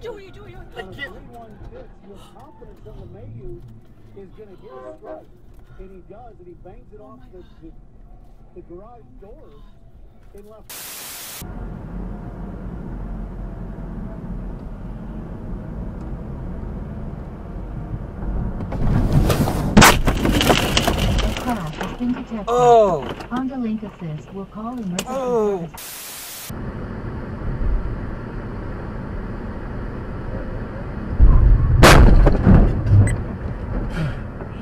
Joey, Joey, Joey. On a 3-1 pitch, you have confidence is going to a. And he does, and he bangs it off the, the, garage doors in left. Crash has been detected. Oh! Honda Link Assist will call emergency Oh. service.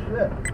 Shit.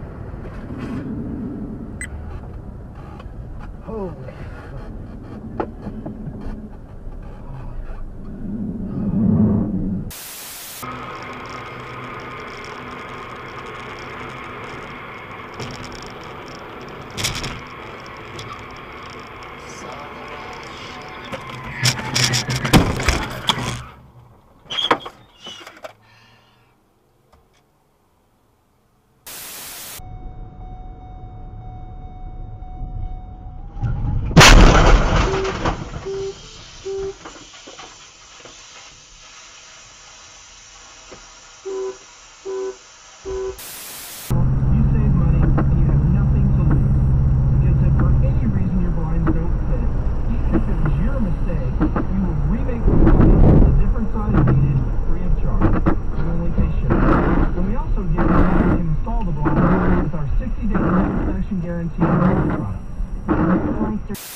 Inspection guarantee on all products. Blinds are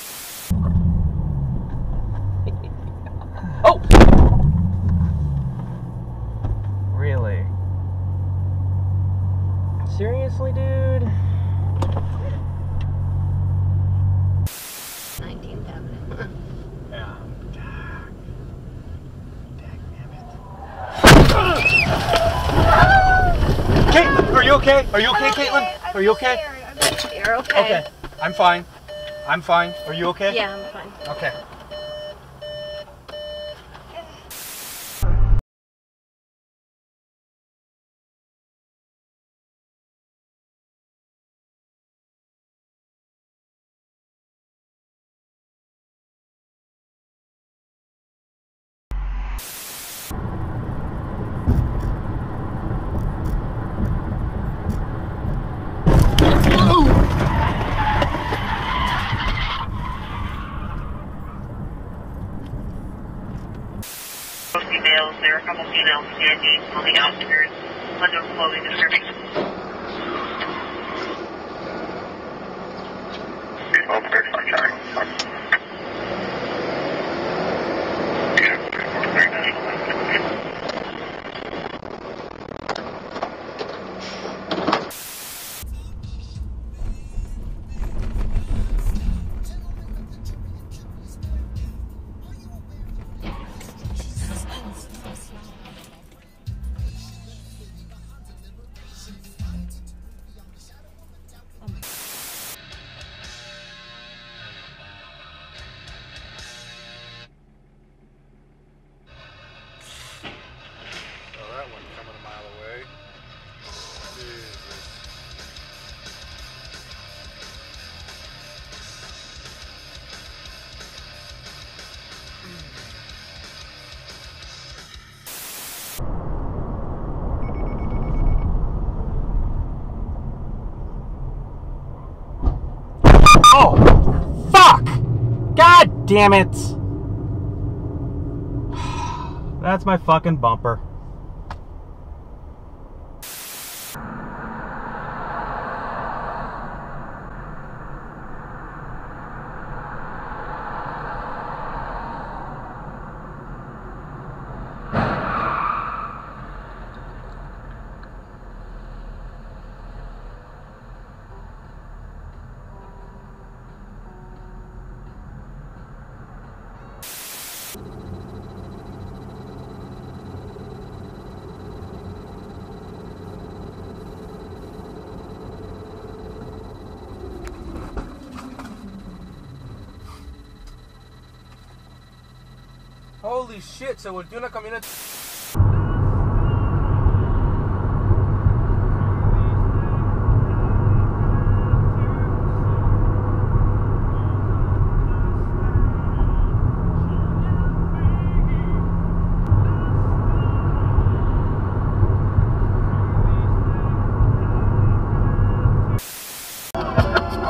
Oh! Really? Seriously, dude? 19th Avenue. Yeah. Kate, are you okay? Are you okay, Caitlin? Are you okay? You're okay. Okay. I'm fine. I'm fine. Are you okay? Yeah, I'm fine. Okay. females. There are a couple on the outskirts clothing description. Oh! Fuck! God damn it! That's my fucking bumper. holy shit, so we're doing a community.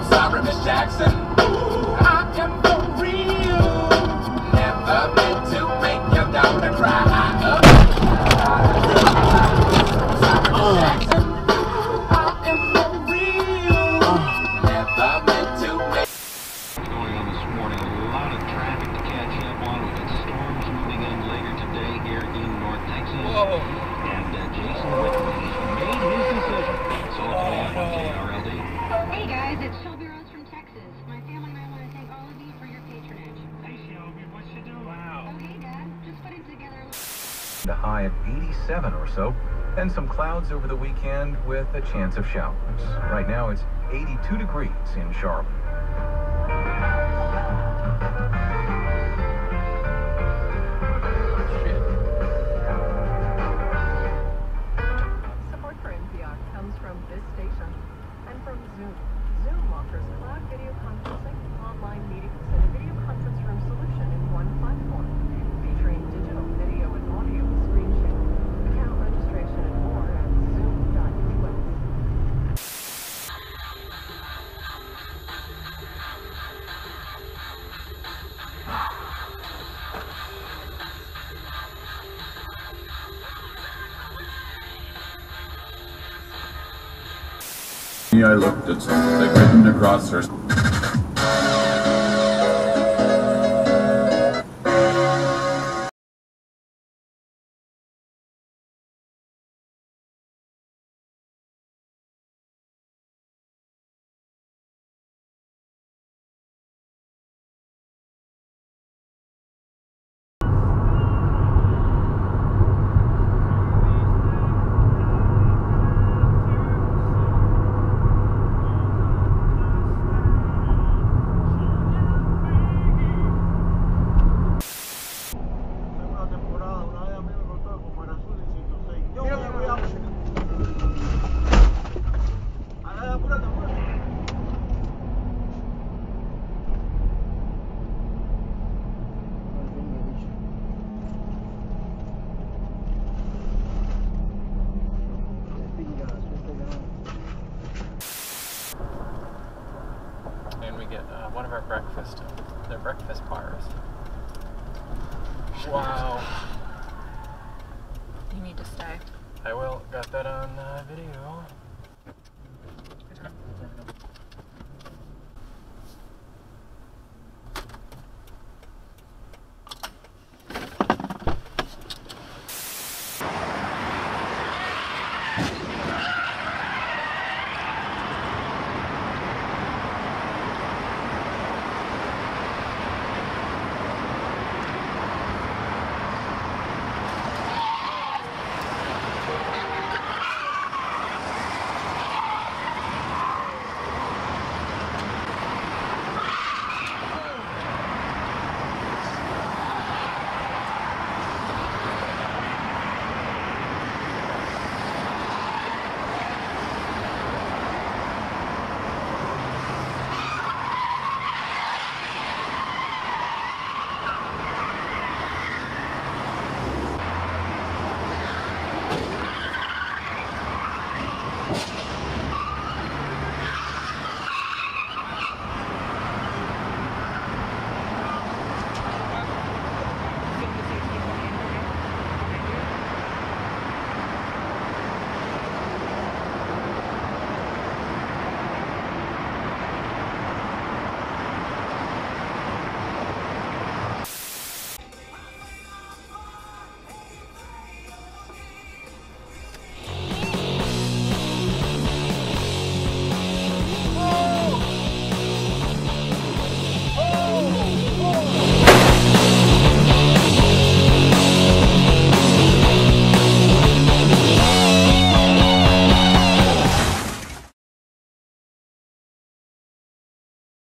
sorry, Miss Jackson. 87 or so, and some clouds over the weekend with a chance of showers. Right now it's 82 degrees in Charlotte. Support for NPR comes from this station and from Zoom. Zoom offers cloud video conferencing, online meetings, and video conference room solutions. I looked at something written across her Wow. You need to stay. I will. Got that on uh, video.